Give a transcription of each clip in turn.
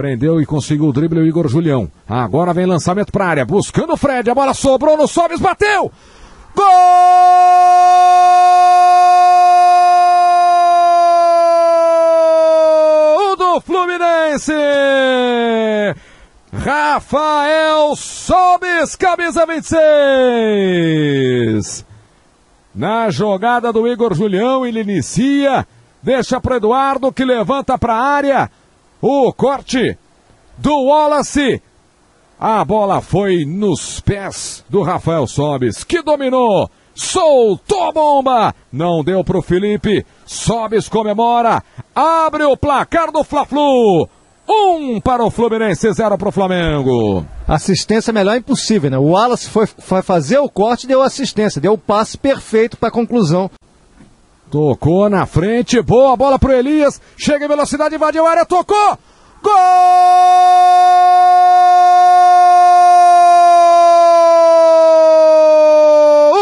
Prendeu e conseguiu o drible o Igor Julião. Agora vem lançamento para área, buscando o Fred. A bola sobrou no Sobes, bateu! Gol do Fluminense! Rafael Sobes, camisa 26. Na jogada do Igor Julião, ele inicia, deixa para Eduardo que levanta para a área. O corte do Wallace. A bola foi nos pés do Rafael Sobes, que dominou, soltou a bomba, não deu para o Felipe. Sobes comemora, abre o placar do Fla-Flu. Um para o Fluminense, zero para o Flamengo. Assistência melhor é impossível, né? O Wallace foi, foi fazer o corte deu assistência, deu o passe perfeito para a conclusão. Tocou na frente, boa bola pro Elias, chega em velocidade, invadiu a área, tocou! Gol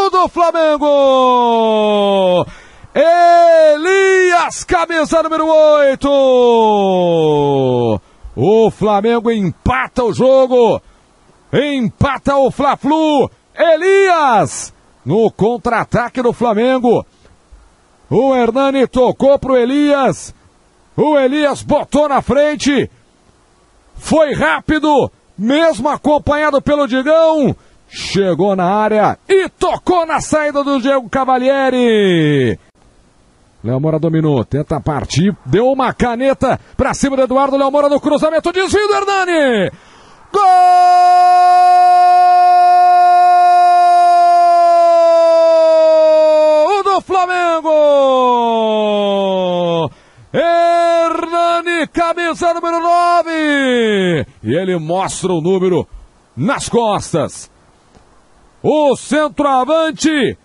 do Flamengo! Elias, camisa número 8! O Flamengo empata o jogo. Empata o Fla-Flu. Elias no contra-ataque do Flamengo. O Hernani tocou pro Elias. O Elias botou na frente. Foi rápido, mesmo acompanhado pelo Digão. Chegou na área e tocou na saída do Diego Cavalieri. Léo Moura dominou, tenta partir, deu uma caneta pra cima do Eduardo Léo Moura no cruzamento, desvio do Hernani! Gol Flamengo! Hernani, camisa número 9! E ele mostra o número nas costas. O centroavante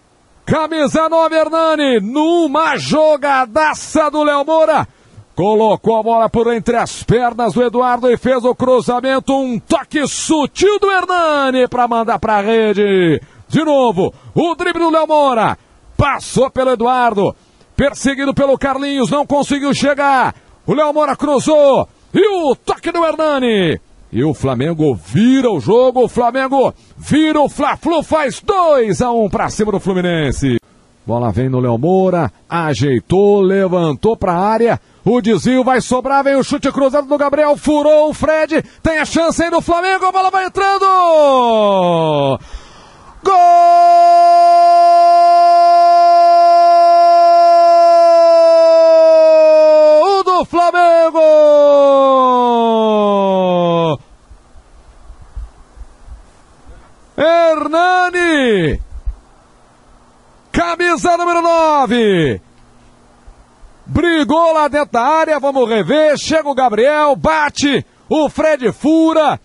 Camisa 9, Hernani, numa jogadaça do Léo Moura. Colocou a bola por entre as pernas do Eduardo e fez o cruzamento. Um toque sutil do Hernani para mandar para a rede. De novo, o drible do Léo Moura. Passou pelo Eduardo. Perseguido pelo Carlinhos, não conseguiu chegar. O Léo Moura cruzou. E o toque do Hernani. E o Flamengo vira o jogo, o Flamengo vira o Fla-Flu, faz 2 a 1 um para cima do Fluminense. Bola vem no Léo Moura, ajeitou, levantou para a área. O desvio vai sobrar, vem o chute cruzado do Gabriel, furou o Fred, tem a chance aí do Flamengo, a bola vai entrando! Gol Flamengo! Hernani! Camisa número 9! Brigou lá dentro da área, vamos rever. Chega o Gabriel, bate, o Fred fura.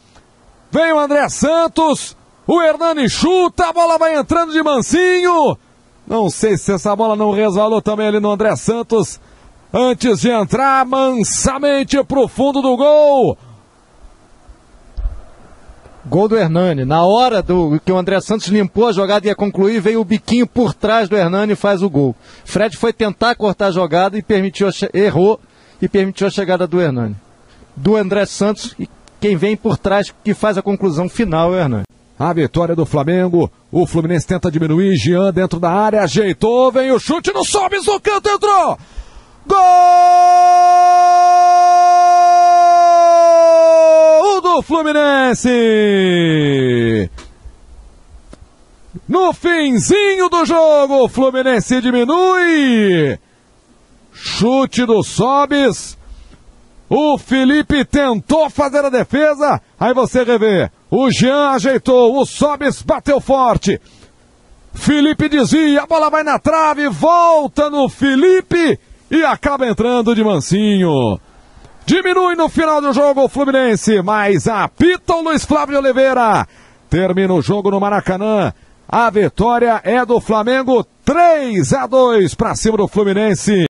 Vem o André Santos, o Hernani chuta, a bola vai entrando de mansinho. Não sei se essa bola não resvalou também ali no André Santos. Antes de entrar mansamente pro fundo do gol. Gol do Hernani. Na hora do que o André Santos limpou a jogada e ia concluir, veio o biquinho por trás do Hernani e faz o gol. Fred foi tentar cortar a jogada e permitiu errou e permitiu a chegada do Hernani. Do André Santos e quem vem por trás que faz a conclusão final é o Hernani. A vitória do Flamengo. O Fluminense tenta diminuir. Jean dentro da área. Ajeitou. Vem o chute. Não sobe. No canto entrou. Gol do Fluminense! No finzinho do jogo, o Fluminense diminui. Chute do Sobes. O Felipe tentou fazer a defesa. Aí você revê. O Jean ajeitou. O Sobes bateu forte. Felipe desvia. A bola vai na trave. Volta no Felipe e acaba entrando de mansinho. Diminui no final do jogo o Fluminense, mas apita o Luiz Flávio Oliveira. Termina o jogo no Maracanã. A vitória é do Flamengo 3 a 2 para cima do Fluminense.